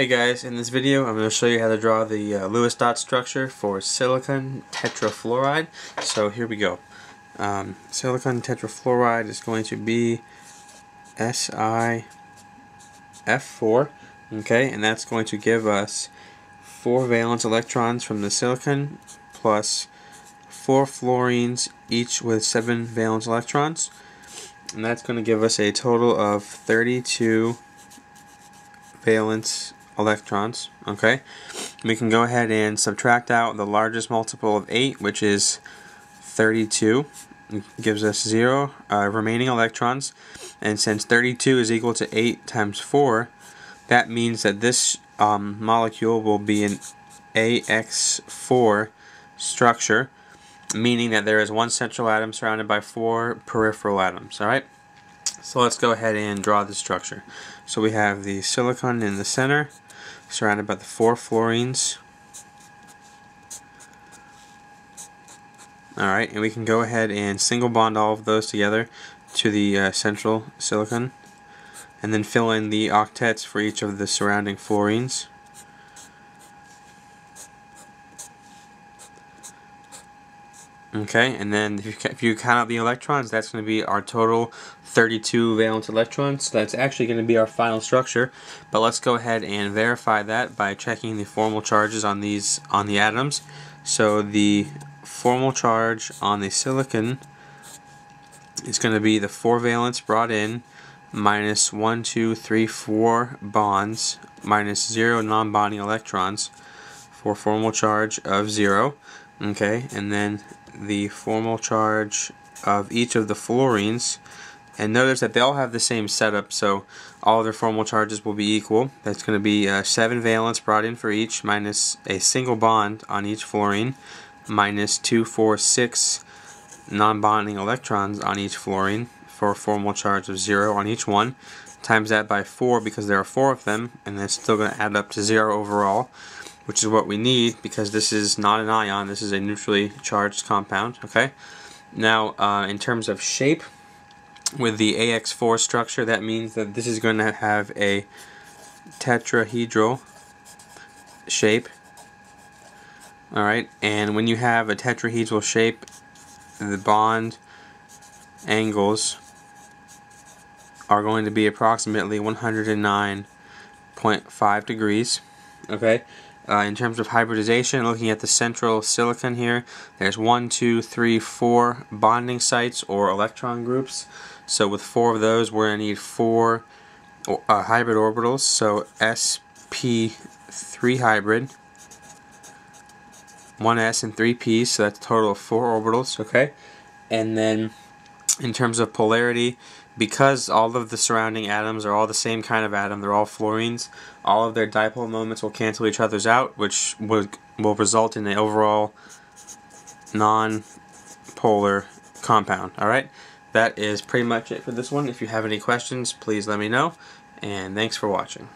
Hey guys, in this video I'm going to show you how to draw the uh, Lewis dot structure for silicon tetrafluoride. So here we go. Um, silicon tetrafluoride is going to be SiF4, okay, and that's going to give us four valence electrons from the silicon plus four fluorines, each with seven valence electrons, and that's going to give us a total of 32 valence electrons, okay? We can go ahead and subtract out the largest multiple of 8, which is 32. It gives us 0 uh, remaining electrons. And since 32 is equal to 8 times 4, that means that this um, molecule will be an AX4 structure, meaning that there is one central atom surrounded by four peripheral atoms, alright? So let's go ahead and draw the structure. So we have the silicon in the center, surrounded by the four fluorines. Alright, and we can go ahead and single bond all of those together to the uh, central silicon and then fill in the octets for each of the surrounding fluorines. Okay, and then if you, if you count out the electrons, that's going to be our total 32 valence electrons. So that's actually going to be our final structure. But let's go ahead and verify that by checking the formal charges on these on the atoms. So the formal charge on the silicon is going to be the 4 valence brought in minus 1, 2, 3, 4 bonds minus 0 non-bonding electrons for formal charge of 0. Okay, and then the formal charge of each of the fluorines and notice that they all have the same setup so all their formal charges will be equal. That's going to be uh, 7 valence brought in for each minus a single bond on each fluorine minus 2, 4, 6 non-bonding electrons on each fluorine for a formal charge of 0 on each one times that by 4 because there are 4 of them and that's still going to add up to 0 overall which is what we need because this is not an ion, this is a neutrally charged compound, okay? Now, uh, in terms of shape, with the AX4 structure, that means that this is going to have a tetrahedral shape, alright? And when you have a tetrahedral shape, the bond angles are going to be approximately 109.5 degrees, okay? Uh, in terms of hybridization, looking at the central silicon here, there's one, two, three, four bonding sites or electron groups. So with four of those, we're going to need four uh, hybrid orbitals. So sp3 hybrid, one s and three p's, so that's a total of four orbitals, okay? And then in terms of polarity, because all of the surrounding atoms are all the same kind of atom, they're all fluorines, all of their dipole moments will cancel each other's out, which will, will result in an overall non-polar compound. Alright, that is pretty much it for this one. If you have any questions, please let me know, and thanks for watching.